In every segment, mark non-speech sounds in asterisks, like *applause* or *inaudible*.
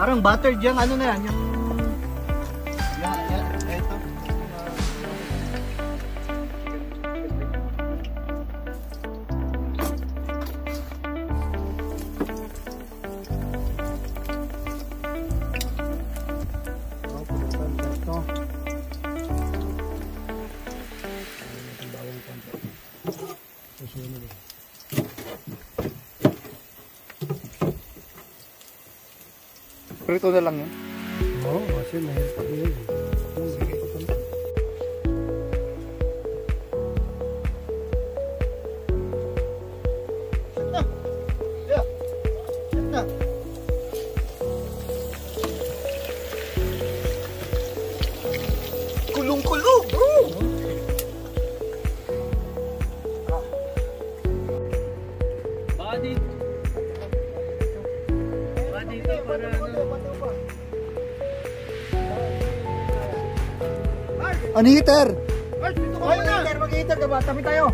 Parang buttered yung ano na yan, yung... Prito na lang yun. Oo, kasi mahirap pa yun. Sige. Yeah. Yan na. Kulong-kulong! Heater? Mark, dito ka Ay, muna! heater, mag-heater ka ba? Tabi tayo.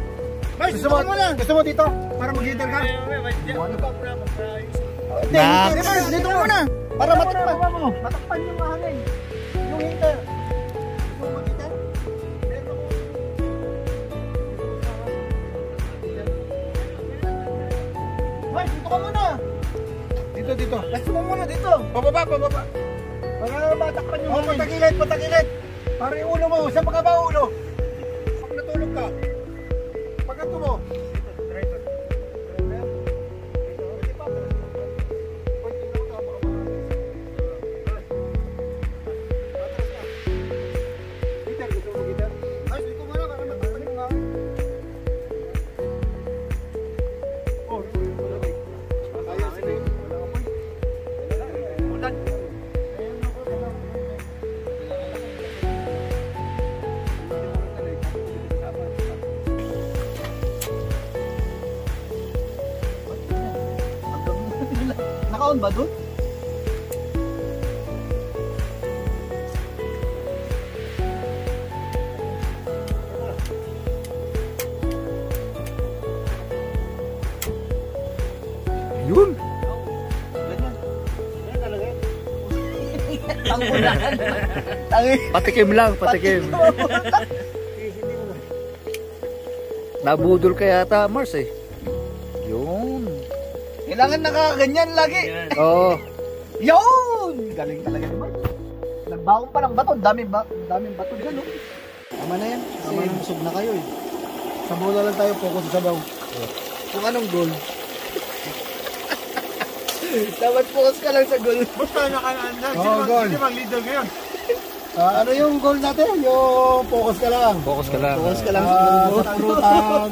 Mark, Gusto dito mo, ka muna! gusto mo dito? Para mag-heater ka? Hindi, Na- heater, Mars, dito ka muna. Para matakpan. Matakpan yung hangin. Yung ako. Mark, dito ka muna! Dito, dito. Gusto mo muna dito. Pababa, pababa. Para matakpan yung Oh, hangin. patagilid, patagilid. Para yung ulo mo. Saan pa ka ba ulo? Pag natulog ka. Pag ito mo. Naka-on ba doon? Yun. Tangulan. Tangi. *laughs* Patikim lang, patikim. Nabudol ka yata, Mars eh. Yun. Kailangan nakaganyan lagi. Oo. Yun! Galing talaga naman. Nagbaon pa ng bato. Daming ba daming bato dyan, oh. Tama na yan. Tama na busog na kayo eh. Sa bola lang tayo, focus sa sabaw. Kung anong goal. *laughs* Dapat focus ka lang sa goal. Basta nakaan na. Oh, goal. Sino leader ngayon? Ah, ano yung goal natin? Yung focus ka lang. Focus ka lang. Focus ka lang sa goal. sa prutan,